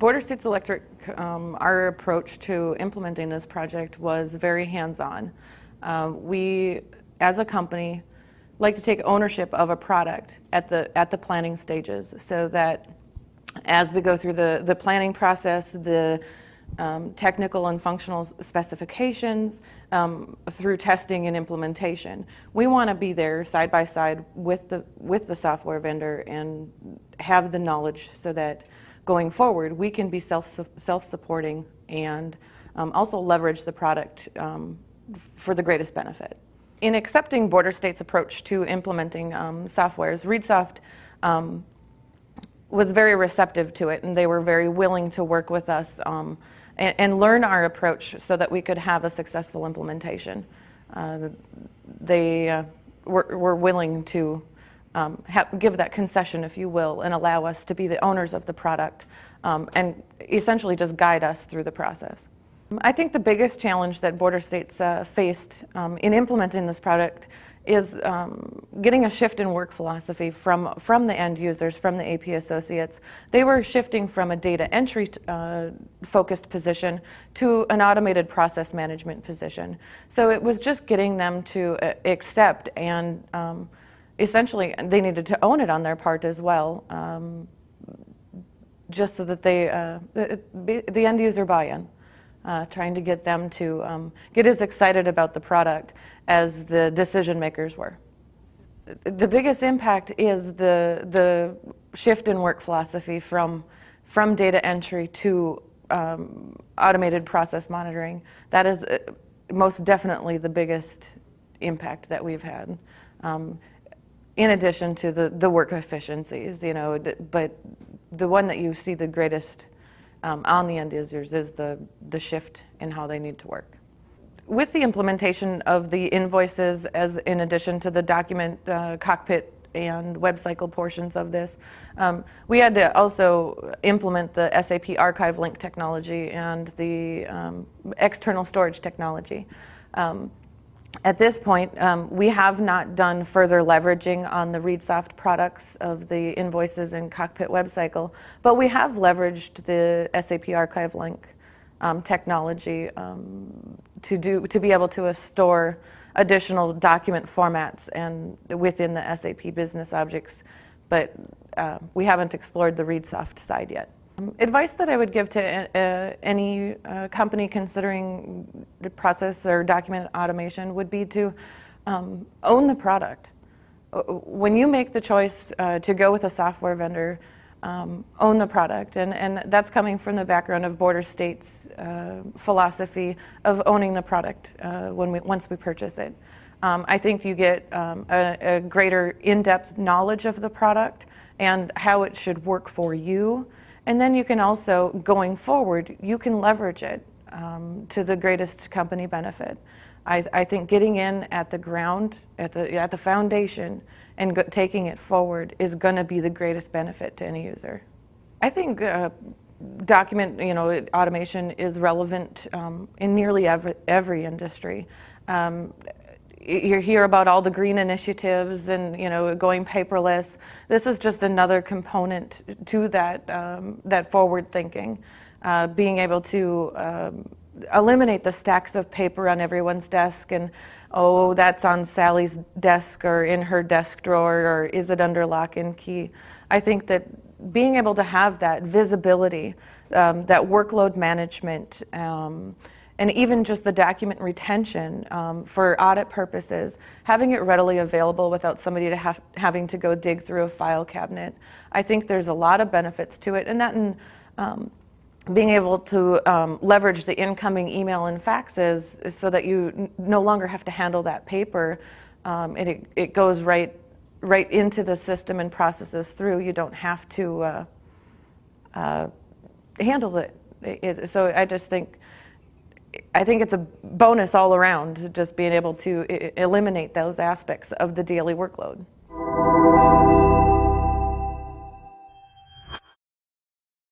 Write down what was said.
Border States Electric, um, our approach to implementing this project was very hands-on. Uh, we, as a company, like to take ownership of a product at the at the planning stages, so that as we go through the the planning process, the um, technical and functional specifications um, through testing and implementation. We want to be there side by side with the with the software vendor and have the knowledge so that going forward we can be self self supporting and um, also leverage the product um, for the greatest benefit. In accepting Border State's approach to implementing um, softwares, ReadSoft um, was very receptive to it and they were very willing to work with us um, and, and, learn our approach so that we could have a successful implementation. Uh, they uh, were, were, willing to um, give that concession, if you will, and allow us to be the owners of the product um, and essentially just guide us through the process. I think the biggest challenge that border states uh, faced um, in implementing this product is um, getting a shift in work philosophy from, from the end users, from the AP associates. They were shifting from a data entry uh, focused position to an automated process management position. So it was just getting them to uh, accept and um, essentially they needed to own it on their part as well, um, just so that they, uh, the, the end user buy in uh, trying to get them to um, get as excited about the product as the decision makers were. The biggest impact is the, the shift in work philosophy from, from data entry to um, automated process monitoring. That is uh, most definitely the biggest impact that we've had. Um, in addition to the, the work efficiencies, you know, but the one that you see the greatest um, on the end users is the, the shift in how they need to work. With the implementation of the invoices, as in addition to the document uh, cockpit and web cycle portions of this, um, we had to also implement the SAP Archive Link technology and the um, external storage technology. Um, at this point, um, we have not done further leveraging on the ReadSoft products of the invoices and cockpit web cycle, but we have leveraged the SAP Archive Link um, technology um, to do to be able to uh, store additional document formats and within the SAP business objects, but uh, we haven't explored the ReadSoft side yet. Advice that I would give to uh, any uh, company considering the process or document automation would be to um, own the product. Uh, when you make the choice uh, to go with a software vendor, um, own the product. And, and that's coming from the background of Border State's uh, philosophy of owning the product uh, when we, once we purchase it. Um, I think you get um, a, a greater in depth knowledge of the product and how it should work for you. And then you can also, going forward, you can leverage it um, to the greatest company benefit. I, I, think getting in at the ground, at the, at the foundation, and go, taking it forward is going to be the greatest benefit to any user. I think uh, document, you know, automation is relevant um, in nearly every, every industry. Um, you hear about all the green initiatives and you know going paperless. This is just another component to that um, that forward thinking, uh, being able to um, eliminate the stacks of paper on everyone's desk and oh that's on Sally's desk or in her desk drawer or is it under lock and key. I think that being able to have that visibility, um, that workload management. And even just the document retention um, for audit purposes, having it readily available without somebody to have, having to go dig through a file cabinet. I think there's a lot of benefits to it, and that in um, being able to um, leverage the incoming email and faxes so that you no longer have to handle that paper, um, it, it goes right right into the system and processes through. You don't have to uh, uh, handle it. it. So I just think I think it's a bonus all around just being able to eliminate those aspects of the daily workload.